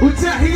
Utah